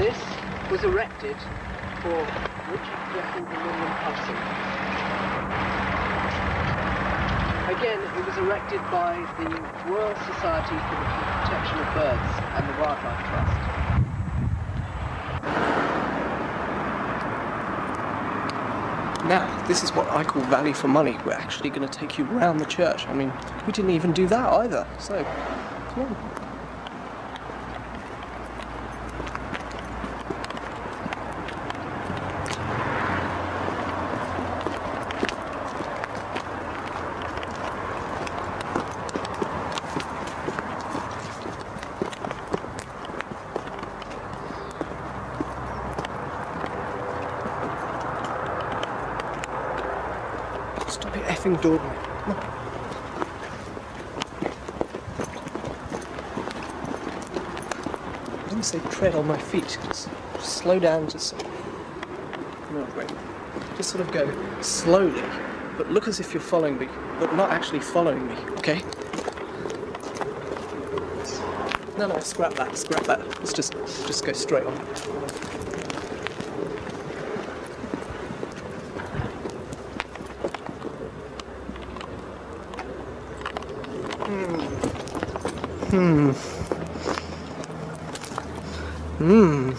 This was erected for Richard Jefferies William Hudson. Again, it was erected by the Royal Society for the Protection of Birds and the Wildlife Trust. Now, this is what I call value for money. We're actually going to take you round the church. I mean, we didn't even do that either. So, come on. Come on. I didn't say tread on my feet. Just, just slow down. Just no, wait. Just sort of go slowly, but look as if you're following me, but not actually following me. Okay? No, no, scrap that. Scrap that. Let's just just go straight on. Hmm. Hmm.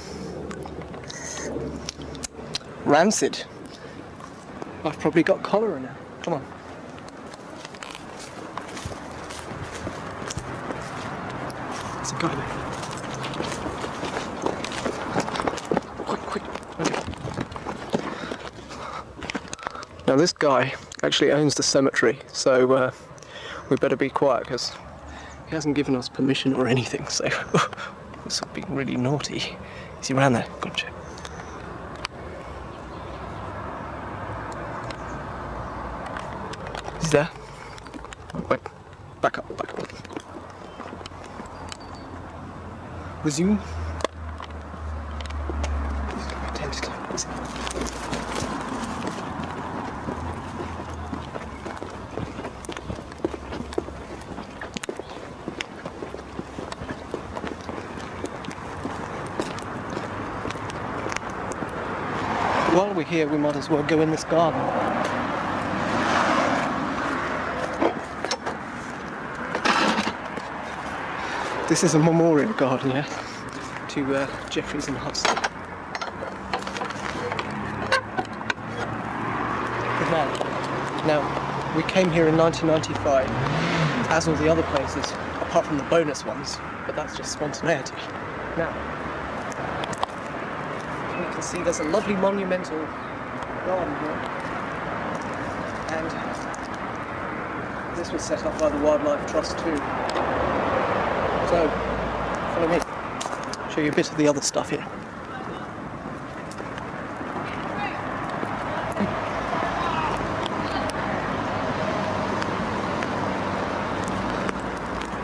Rancid. I've probably got cholera now. Come on. There's a guy there. Quick, quick. Okay. Now this guy actually owns the cemetery, so uh, we better be quiet because he hasn't given us permission or anything, so this would be really naughty. Is he around there? Gotcha. He's there. Wait. Back up, back up. Resume. Tentacle. While we're here, we might as well go in this garden. This is a memorial garden, yeah, to uh, Jefferies and Hudson. Good man. Now, we came here in 1995, as all the other places, apart from the bonus ones, but that's just spontaneity. Now, can see there's a lovely monumental garden here. And this was set up by the Wildlife Trust too. So, follow me. Show you a bit of the other stuff here.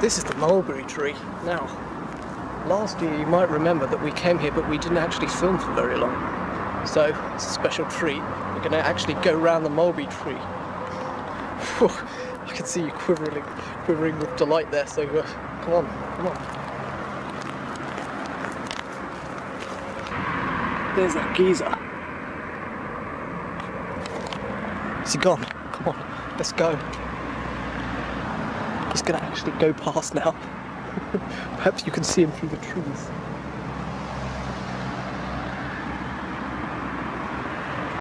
This is the mulberry tree. Now, last year you might remember that we came here but we didn't actually film for very long. So, it's a special treat. We're going to actually go round the mulberry tree. Phew, I can see you quivering, quivering with delight there, so uh, come on, come on. There's that geezer. Is he gone? Come on, let's go. He's gonna actually go past now. Perhaps you can see him through the trees.